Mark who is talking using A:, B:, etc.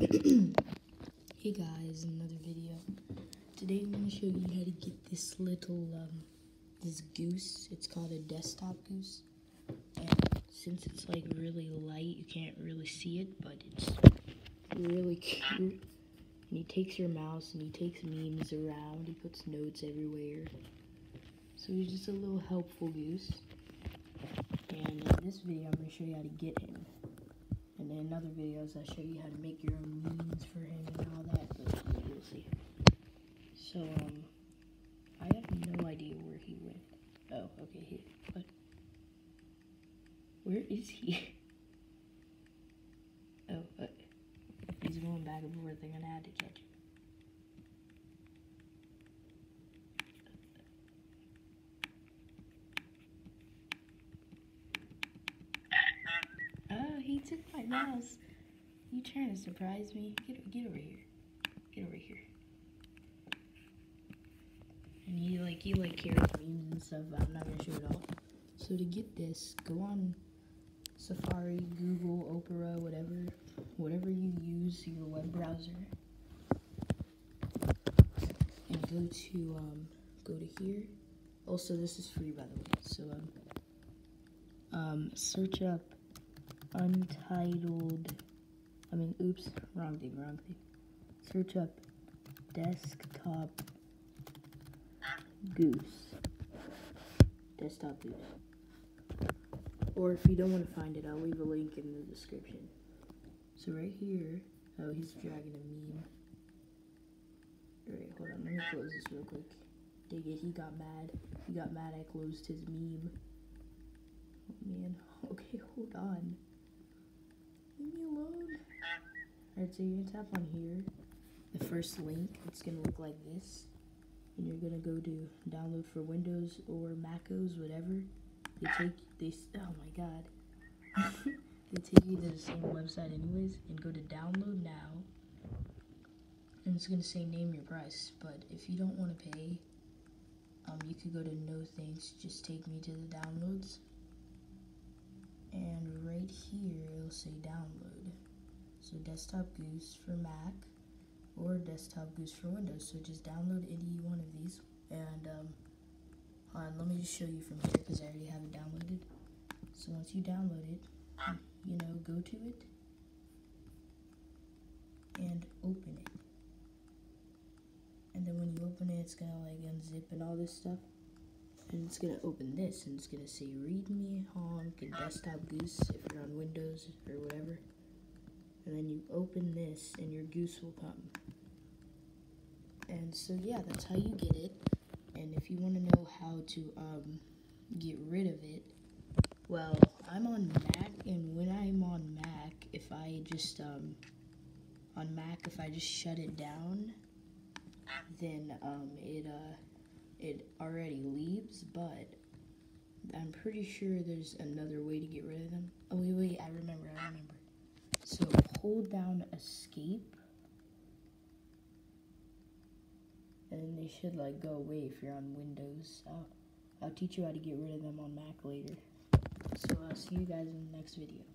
A: hey guys, another video. Today I'm going to show you how to get this little, um, this goose. It's called a desktop goose. And since it's like really light, you can't really see it, but it's really cute. And he takes your mouse and he takes memes around. He puts notes everywhere. So he's just a little helpful goose. And in this video, I'm going to show you how to get him. In other videos, I'll show you how to make your own memes for him and all that, but you'll see. So, um, I have no idea where he went. Oh, okay, he, what? Where is he? oh, uh, he's going back and forth, I'm gonna have to catch him. He took my mouse. You trying to surprise me? Get get over here. Get over here. And he like he like memes and stuff. I'm not gonna show it all. So to get this, go on Safari, Google, Opera, whatever, whatever you use your web browser, and go to um, go to here. Also, this is free by the way. So um, um, search up untitled, I mean, oops, wrong thing, wrong thing. Search up desktop goose. Desktop goose. Or if you don't want to find it, I'll leave a link in the description. So right here, oh, he's dragging a meme. Alright, hold on, let me close this real quick. Dig it, he got mad. He got mad I closed his meme. Oh man, okay, hold on. Leave me alone. Alright, so you're gonna tap on here. The first link, it's gonna look like this. And you're gonna go to download for Windows or MacOS, whatever. They take they oh my god. they take you to the same website anyways and go to download now. And it's gonna say name your price. But if you don't wanna pay, um you could go to no thanks, just take me to the downloads and right here it'll say download. So desktop goose for Mac or desktop goose for Windows. So just download any one of these and um, on, let me just show you from here because I already have it downloaded. So once you download it, you know, go to it and open it. And then when you open it, it's gonna like unzip and all this stuff and it's gonna open this and it's gonna say readme honk and desktop goose if you're on windows or whatever and then you open this and your goose will come and so yeah that's how you get it and if you want to know how to um, get rid of it well i'm on mac and when i'm on mac if i just um, on mac if i just shut it down then um, it uh it already leaves, but I'm pretty sure there's another way to get rid of them. Oh, wait, wait, I remember, I remember. So hold down escape. And they should like go away if you're on Windows. I'll, I'll teach you how to get rid of them on Mac later. So I'll see you guys in the next video.